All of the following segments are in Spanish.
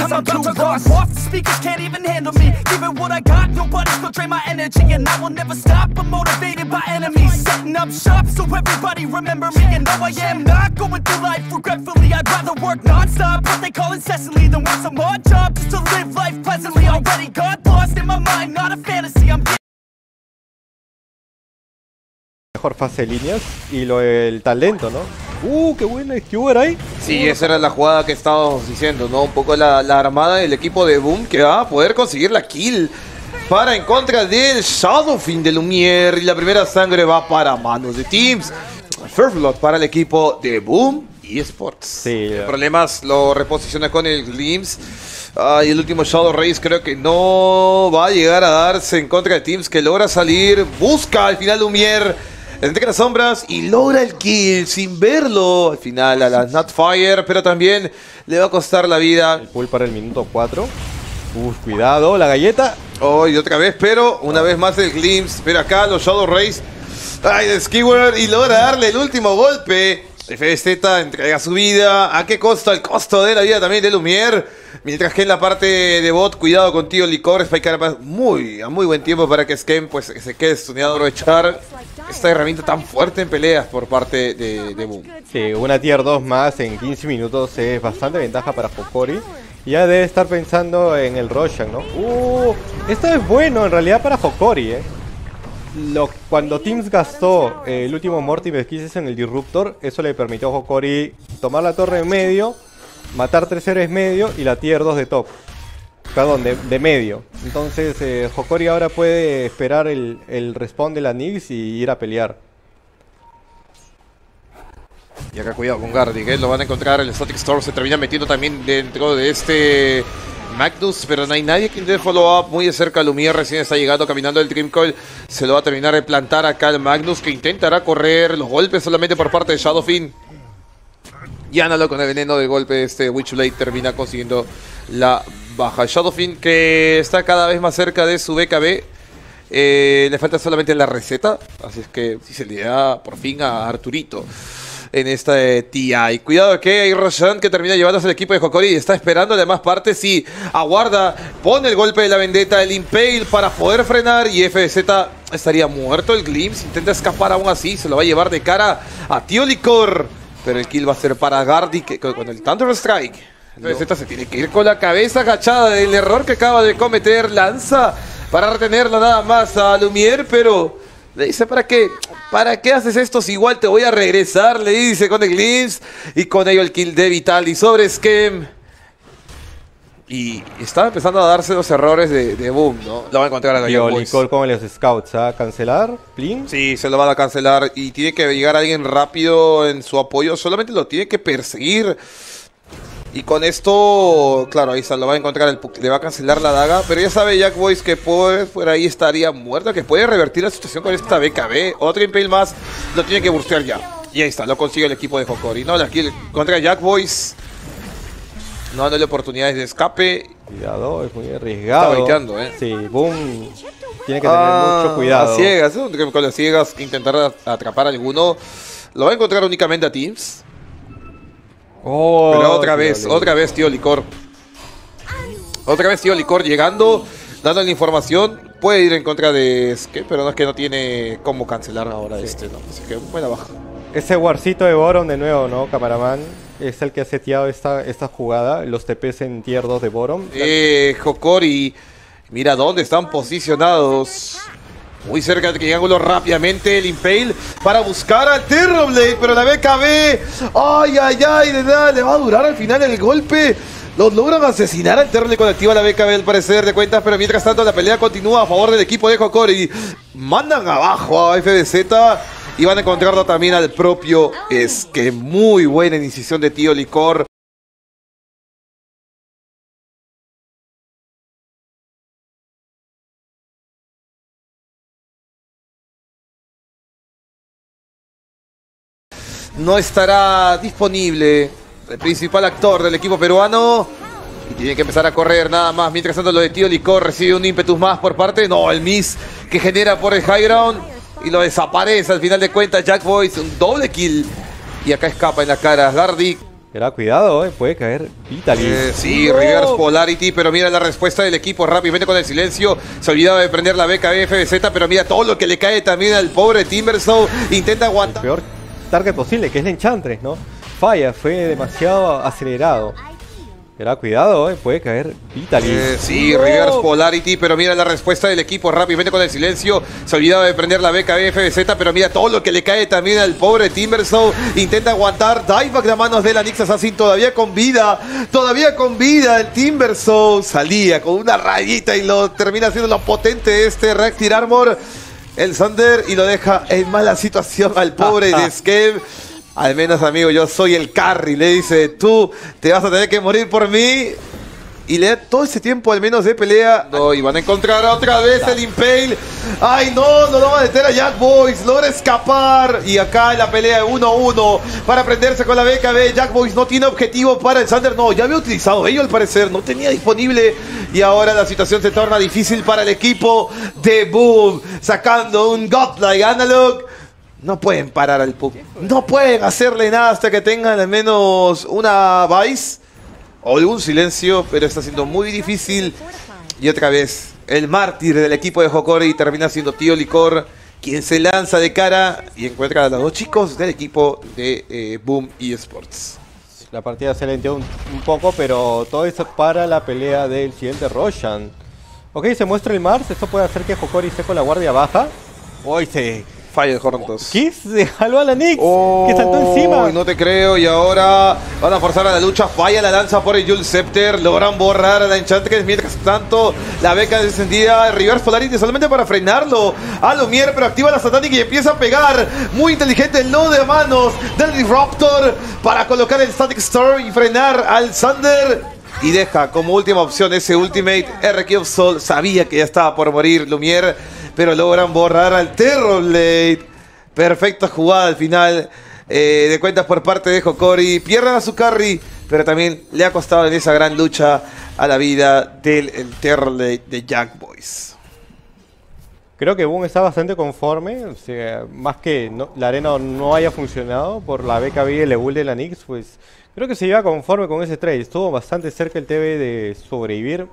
Cause I'm too lost off, the speakers can't even handle me. Giving what I got, nobody's gonna drain my energy. And I will never stop, I'm motivated by enemies. Setting up shop so everybody remember me. And no, I am not going through life regretfully. I'd rather work non-stop, what they call incessantly Than work some odd job just to live life pleasantly. Already got lost in my mind, not a fantasy. I'm mejor fase de líneas y lo el talento, ¿no? Uh, qué buena Stuber ahí. Sí, esa era la jugada que estábamos diciendo, ¿no? Un poco la, la armada del equipo de Boom que va a poder conseguir la kill para en contra del Shadowfin de Lumiere y la primera sangre va para manos de Teams. First Blood para el equipo de Boom y Sports. Sí, ya. Problemas lo reposiciona con el Glimpse. Ah, y el último Shadow Race creo que no va a llegar a darse en contra de Teams que logra salir. Busca al final Lumiere entre las sombras y logra el kill sin verlo. Al final a la Nutfire, pero también le va a costar la vida. El pull para el minuto 4. Uf, cuidado, la galleta. Oh, y otra vez, pero una vez más el Glimpse. Pero acá los Shadow Rays. Ay, de Skewer y logra darle el último golpe. FZ entrega su vida. ¿A qué costo? El costo de la vida también de Lumiere. Mientras que en la parte de bot, cuidado contigo, Licor. Spike muy, a muy buen tiempo para que Skem pues, se quede estudiado aprovechar esta herramienta tan fuerte en peleas por parte de, de Boom. Sí, una tier 2 más en 15 minutos es bastante ventaja para Hokori. Ya debe estar pensando en el Roshan, ¿no? Uh, esto es bueno en realidad para Hokori, ¿eh? Cuando Teams gastó eh, el último Morty Pesquises en el Disruptor, eso le permitió a Hokori tomar la torre en medio, matar tres héroes medio y la tier 2 de top. Perdón, de, medio. Entonces eh, Hokori ahora puede esperar el, el respawn de la Nix y ir a pelear. Y acá cuidado con Gardy, que lo van a encontrar. El Static Storm se termina metiendo también dentro de este Magnus, pero no hay nadie que dé follow-up muy de cerca. Lumiere recién está llegando, caminando el Dream. Se lo va a terminar de plantar acá el Magnus, que intentará correr los golpes solamente por parte de Shadowfin. Y Analo con el veneno de golpe, este Witchblade termina consiguiendo la baja. Shadowfin que está cada vez más cerca de su BKB. Eh, le falta solamente la receta, así es que si se le da por fin a Arturito en esta eh, TI. Cuidado que hay Roshan que termina llevándose el equipo de Hokori y está esperando además partes y aguarda, pone el golpe de la vendetta, el Impale para poder frenar y FZ estaría muerto el Glimpse, intenta escapar aún así, se lo va a llevar de cara a Tío Licor, pero el kill va a ser para Gardy que, con el Thunder Strike. FZ se tiene que ir con la cabeza agachada del error que acaba de cometer, lanza para retenerla nada más a Lumiere, pero le dice, ¿para qué? ¿Para qué haces esto si igual te voy a regresar? Le dice con el Glimpse. Y con ello el kill de Vitali sobre Skem. Y estaba empezando a darse los errores de, de Boom, ¿no? Lo va a encontrar a. Licol con los scouts, ¿a cancelar? ¿Plin? Sí, se lo van a cancelar. Y tiene que llegar alguien rápido en su apoyo. Solamente lo tiene que perseguir. Y con esto, claro, ahí se lo va a encontrar, el le va a cancelar la daga, pero ya sabe Jack Boys que por, por ahí estaría muerto, que puede revertir la situación con esta BKB. Otro Impale más, lo tiene que burstear ya. Y ahí está, lo consigue el equipo de Hokori. No, la kill contra Jack Boys, no dándole oportunidades de escape. Cuidado, es muy arriesgado. Está baiteando, ¿eh? Sí, boom. Tiene que tener Ah, mucho cuidado. Ciegas, ¿eh? con las ciegas intentar atrapar a alguno. Lo va a encontrar únicamente a Teams. Oh, Pero otra vez, otra vez, tío Licor. Otra vez, tío Licor llegando, dando la información. Puede ir en contra de Ske, pero no es que no tiene cómo cancelar ahora este, ¿no? Así que buena baja. Ese warcito de Boron de nuevo, ¿no, camaraman? Es el que ha seteado esta, esta jugada. Los TPs en tier 2 de Boron. Eh, Hokori, mira dónde están posicionados. Muy cerca del triángulo rápidamente el Impale para buscar al Terrorblade, pero la BKB, ay, ay, ay, de nada, le va a durar al final el golpe. Los logran asesinar al Terrorblade cuando activa la BKB al parecer de cuentas, pero mientras tanto la pelea continúa a favor del equipo de Hokori. Mandan abajo a FBZ y van a encontrarlo también al propio Es que muy buena iniciación de Tío Licor. No estará disponible el principal actor del equipo peruano. Y tiene que empezar a correr nada más. Mientras tanto, lo de Tío Licor recibe un ímpetus más por parte. No, el miss que genera por el high ground. Y lo desaparece al final de cuentas. Jack Boys, un doble kill. Y acá escapa en la cara Gardy. Era cuidado, eh, puede caer Vitaly. Eh, sí, ¡No! Reverse Polarity, pero mira la respuesta del equipo rápidamente con el silencio. Se olvidaba de prender la beca FBZ, pero mira todo lo que le cae también al pobre Timbersaw. Intenta aguantar. Target posible, que es la Enchantress, ¿no? Falla, fue demasiado acelerado. Era cuidado, eh, puede caer Vitaly. Eh, sí, ¡No! Reverse Polarity, pero mira la respuesta del equipo rápidamente con el silencio. Se olvidaba de prender la beca FBZ, pero mira todo lo que le cae también al pobre Timbersaw. Intenta aguantar. Dieback de manos de la Nix Assassin todavía con vida. Todavía con vida. El Timbersaw salía con una rayita y lo termina haciendo lo potente este Reactive Armor. El Thunder y lo deja en mala situación al pobre de Skev. Al menos, amigo, yo soy el carry. Le dice, tú te vas a tener que morir por mí. Y le todo ese tiempo al menos de pelea. No, y van a encontrar otra vez el Impale. Ay, no, no lo va a detener a Jack Boys. Logra escapar. Y acá la pelea 1-1 para prenderse con la BKB. Jack Boys no tiene objetivo para el Sander. No, ya había utilizado ello al parecer. No tenía disponible. Y ahora la situación se torna difícil para el equipo de Boom. Sacando un Godlike Analog. No pueden parar al Puck. No pueden hacerle nada hasta que tengan al menos una Vice o algún silencio, pero está siendo muy difícil. Y otra vez, el mártir del equipo de Hokori termina siendo Tío Licor, quien se lanza de cara y encuentra a los dos chicos del equipo de eh, Boom eSports. La partida se lenteó un, un poco, pero todo eso para la pelea del siguiente Roshan. Ok, se muestra el Mars. Esto puede hacer que Hokori esté con la guardia baja. Hoy se. Falla de Horntos. Kiss se jaló a la Nix. que saltó encima. No te creo. Y ahora van a forzar a la lucha. Falla la lanza por el Jules Scepter. Logran borrar a la Enchantress. Mientras tanto, la beca descendida. Reverse Polarity solamente para frenarlo. A Lumiere, pero activa la Satanic y empieza a pegar. Muy inteligente el nodo de manos del Disruptor para colocar el Static Storm y frenar al Thunder. Y deja como última opción ese Ultimate R of Soul. Sabía que ya estaba por morir Lumiere, pero logran borrar al Terror Blade. Perfecta jugada al final eh, de cuentas por parte de Hokori. Pierden a su carry, pero también le ha costado en esa gran lucha a la vida del el Terror Blade de Jack Boys. Creo que Boom está bastante conforme. O sea, más que la arena no haya funcionado por la BKB y el Ebull de la Nix, pues creo que se iba conforme con ese trade. Estuvo bastante cerca el TV de sobrevivir.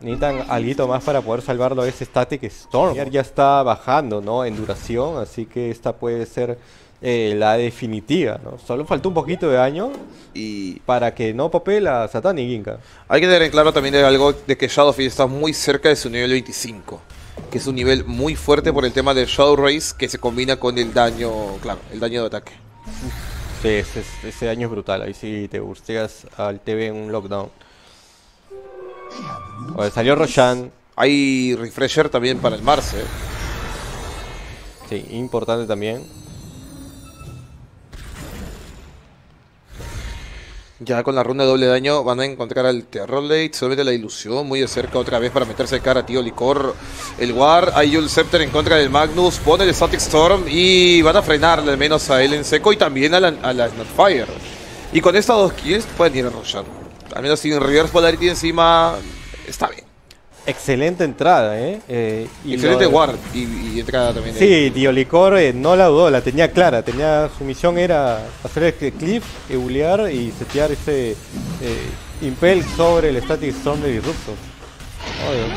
Necesitan algo más para poder salvarlo ese Static Storm. Ya está bajando, ¿no? En duración, así que esta puede ser eh, la definitiva, ¿no? Solo faltó un poquito de daño Y para que no popee la Satanic Inca. hay que tener en claro también de algo de que Shadowfield está muy cerca de su nivel 25. Que es un nivel muy fuerte por el tema del Shadow Race que se combina con el daño, claro, el daño de ataque. Sí, ese, ese daño es brutal. Ahí sí te busteas al TV en un lockdown. Salió Roshan. Hay refresher también para el Marce. Sí, importante también. Ya con la runa de doble daño van a encontrar al Terror Blade, solamente la ilusión muy de cerca otra vez para meterse de cara a Tío Licor. El War, hay un Scepter en contra del Magnus, pone el Static Storm y van a frenarle al menos a él en seco y también a la, a la Snapfire. Y con estas dos kills pueden ir a Roshan. Al menos sin Reverse Polarity encima, está bien. Excelente entrada, ¿eh? Eh, y Excelente lo- Ward y, y entrada también. Sí, Tío Licor eh, no la dudó, la tenía clara. Tenía, su misión era hacer el cliff, eulear y setear ese eh, Impel sobre el Static Storm de Disruptor.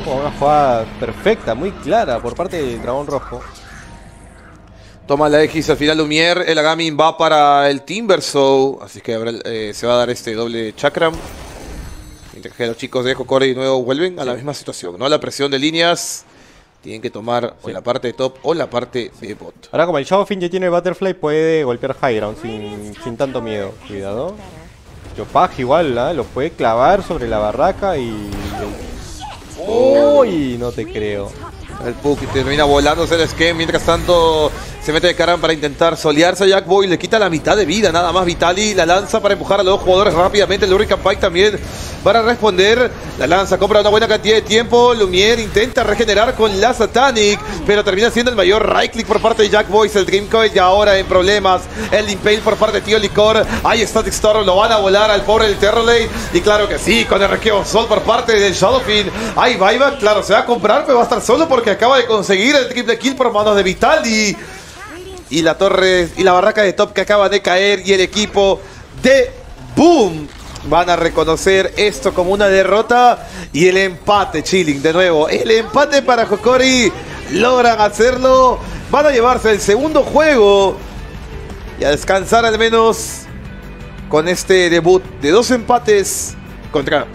Una jugada perfecta, muy clara por parte del Dragón Rojo. Toma la X al final Lumiere, el Agamin va para el Timbersaw, así que habrá, se va a dar este doble chakram. Que los chicos de Kokore de nuevo vuelven a la misma situación, ¿no? La presión de líneas, tienen que tomar o la parte de top o la parte de bot. Ahora como el Shadowfin ya tiene Butterfly puede golpear High Ground sin, sin tanto miedo. Cuidado. Yopaj igual, ¿ah? lo puede clavar sobre la barraca y... ¡Uy! No te creo. El Puck termina volándose el esquema, mientras tanto se mete de cara para intentar solearse a Jack Boy, le quita la mitad de vida, nada más. Vitali, la lanza para empujar a los dos jugadores rápidamente, el Hurricane Pike también para responder, la lanza, compra una buena cantidad de tiempo, Lumiere intenta regenerar con la Satanic, pero termina siendo el mayor right click por parte de Jack Boys, el Dream ya ahora en problemas, el Impale por parte de Tío Licor, hay Static Storm, lo van a volar al pobre del Terrorlane, y claro que sí, con el requeo Sol por parte del Shadowfin, hay buyback, claro, se va a comprar, pero va a estar solo porque acaba de conseguir el triple kill por manos de Vitali. Y la torre y la barraca de top que acaba de caer y el equipo de ¡Boom! Van a reconocer esto como una derrota y el empate, Chilling, de nuevo. El empate para Hokori. Logran hacerlo. Van a llevarse el segundo juego y a descansar al menos con este debut de dos empates contra